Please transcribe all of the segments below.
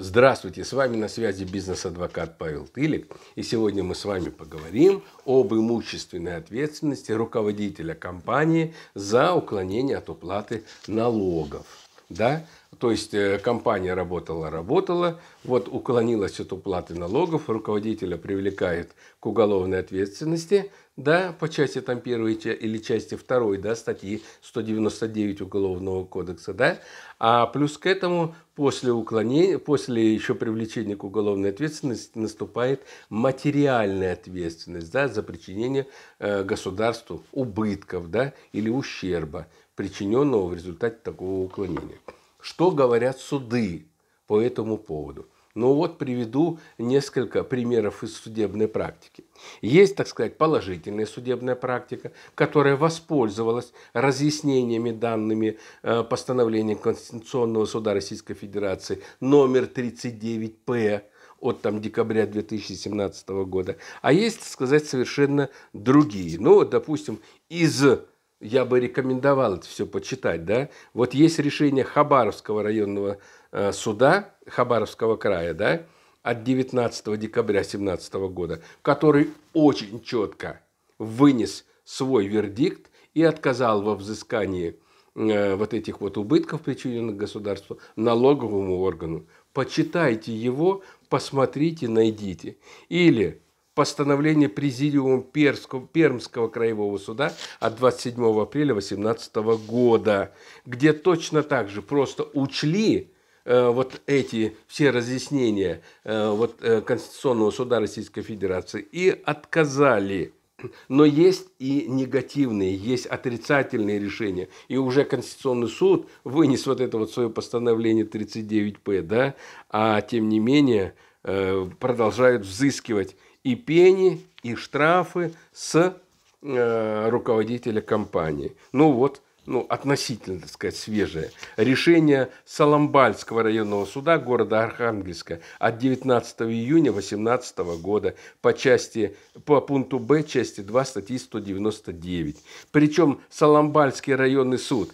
Здравствуйте, с вами на связи бизнес-адвокат Павел Тылик. И сегодня мы с вами поговорим об имущественной ответственности руководителя компании за уклонение от уплаты налогов. Да? То есть э, компания работала, работала, вот уклонилась от уплаты налогов, руководителя привлекает к уголовной ответственности, да, по части там первой или части второй, да, статьи 199 Уголовного кодекса, да, а плюс к этому после уклонения, после еще привлечения к уголовной ответственности наступает материальная ответственность, да, за причинение э, государству убытков, да, или ущерба, причиненного в результате такого уклонения. Что говорят суды по этому поводу? Ну вот приведу несколько примеров из судебной практики. Есть, так сказать, положительная судебная практика, которая воспользовалась разъяснениями данными э, постановления Конституционного суда Российской Федерации номер 39П от там, декабря 2017 года. А есть, так сказать, совершенно другие. Ну, вот, допустим, из я бы рекомендовал это все почитать, да. Вот есть решение Хабаровского районного э, суда Хабаровского края, да, от 19 декабря 2017 года, который очень четко вынес свой вердикт и отказал во взыскании э, вот этих вот убытков, причиненных государству, налоговому органу. Почитайте его, посмотрите, найдите. Или постановление Президиума Перского, Пермского краевого суда от 27 апреля 2018 года, где точно так же просто учли э, вот эти все разъяснения э, вот, э, Конституционного суда Российской Федерации и отказали. Но есть и негативные, есть отрицательные решения. И уже Конституционный суд вынес вот это вот свое постановление 39П, да, а тем не менее продолжают взыскивать и пени, и штрафы с э, руководителя компании. Ну вот, ну, относительно, так сказать, свежее. Решение Саламбальского районного суда города Архангельска от 19 июня 2018 года по части, по пункту Б части 2 статьи 199. Причем Саламбальский районный суд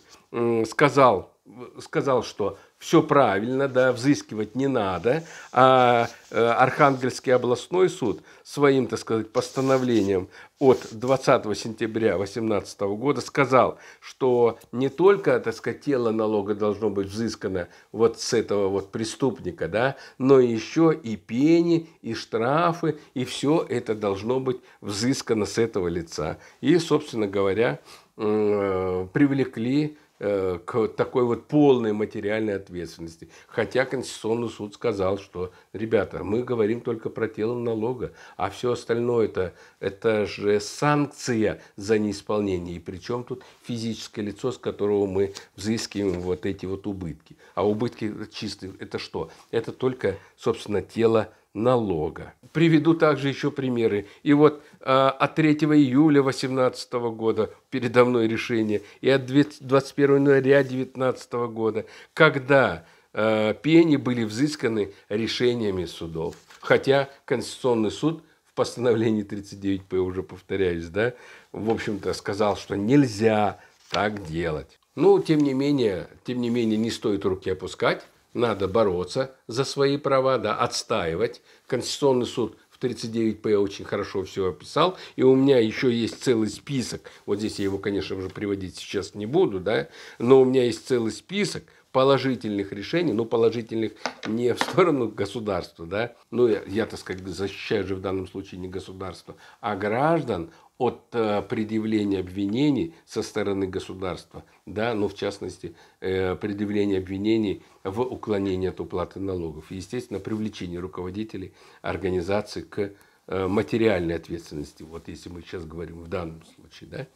сказал, сказал, что все правильно, да, взыскивать не надо, а э, Архангельский областной суд своим, так сказать, постановлением от 20 сентября 2018 года сказал, что не только, так сказать, тело налога должно быть взыскано вот с этого вот преступника, да, но еще и пени, и штрафы, и все это должно быть взыскано с этого лица. И, собственно говоря, э, привлекли к такой вот полной материальной ответственности. Хотя Конституционный суд сказал, что, ребята, мы говорим только про тело налога, а все остальное это, это же санкция за неисполнение. И причем тут физическое лицо, с которого мы взыскиваем вот эти вот убытки. А убытки чистые, это что? Это только, собственно, тело налога. Приведу также еще примеры. И вот э, от 3 июля 2018 года передо мной решение, и от 21 января 2019 года, когда э, пени были взысканы решениями судов. Хотя Конституционный суд в постановлении 39П, уже повторяюсь, да, в общем-то сказал, что нельзя так делать. Но, тем не менее, тем не менее, не стоит руки опускать надо бороться за свои права, да, отстаивать. Конституционный суд в 39П очень хорошо все описал. И у меня еще есть целый список. Вот здесь я его, конечно, уже приводить сейчас не буду, да, но у меня есть целый список положительных решений, но положительных не в сторону государства, да, ну я, я так сказать, защищаю же в данном случае не государство, а граждан от э, предъявления обвинений со стороны государства, да, ну, в частности, э, предъявления обвинений в уклонении от уплаты налогов. И, естественно, привлечение руководителей организации к э, материальной ответственности, вот если мы сейчас говорим в данном случае, да,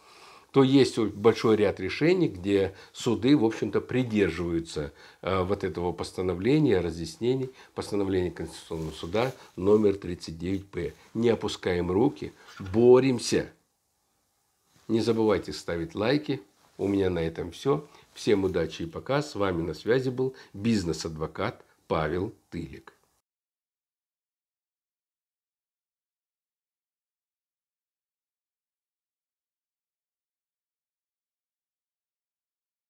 то есть большой ряд решений, где суды, в общем-то, придерживаются э, вот этого постановления, разъяснений, постановления Конституционного суда номер 39П. Не опускаем руки, боремся. Не забывайте ставить лайки. У меня на этом все. Всем удачи и пока. С вами на связи был бизнес-адвокат Павел Тылик.